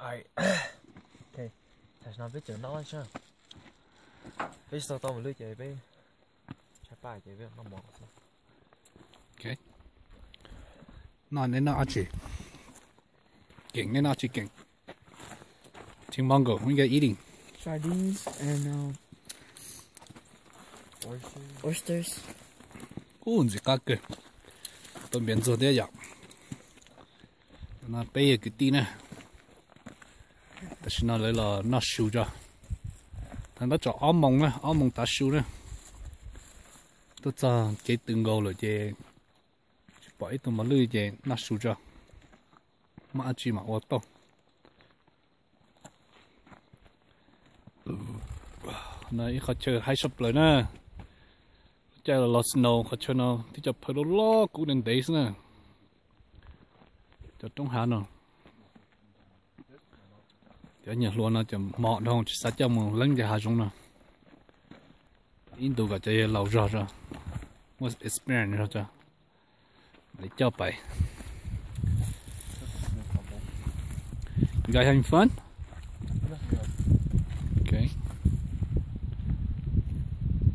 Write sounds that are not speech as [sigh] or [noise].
Alright. [coughs] okay. Thầy nói biết chữ nó chưa? Biết sao tao mà lưới chạy biết. Chạy bài chạy biết nó mỏ. Okay. Nó nên nó chỉ. King nên nó chỉ king. Ting Mongo, we got eating. Sardines and um, Oysters. oysters. Ủa, gì cả cơ. Tôi biến rồi đấy ạ. Nó bây cái tí nè xin sao nó lại là nó siêu cho. Thằng đó cho áo mông á, áo mông ta siêu nữa Tôi cho cái từng gầu rồi chứ. Bỏ ít tôi mà lưỡi chứ, nó siêu cho. Mà chỉ mà ô tô. Này, khó chơi hai sập rồi nè. Chơi là lost snow, khó chơi nó thì cho phải lo cũng đến đấy nữa Cho trong hà nó. Cho nhà luôn nó cho mọ đâu, chỉ sát cho một lần cho hà trong nó. In đồ cả chơi lâu rồi rồi. What's experience rồi cho. Để cho bài. You guys having fun?